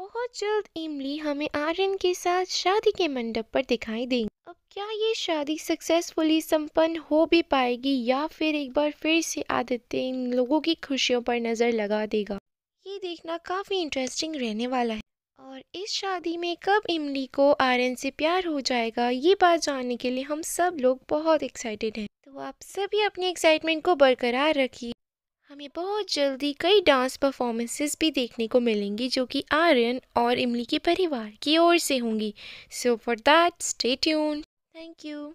बहुत जल्द इमली हमें आर्यन के साथ शादी के मंडप पर दिखाई देंगी। अब क्या ये शादी सक्सेसफुली संपन्न हो भी पाएगी या फिर एक बार फिर से आदित्य इन लोगों की खुशियों पर नज़र लगा देगा? ये देखना काफ़ी इंटरेस्टिंग रहने वाला है। और इस शादी में कब इमली को आर्यन से प्यार हो जाएगा, ये बात जानने के लिए हम सब लोग बहुत एक्साइटेड हैं। तो आप सभी अपनी एक्साइटमेंट को बरकरार रखिए। हमें बहुत जल्दी कई डांस परफॉर्मेंसेस भी देखने को मिलेंगी जो कि आर्यन और इमली के परिवार की ओर से होंगी। So for that stay tune thank you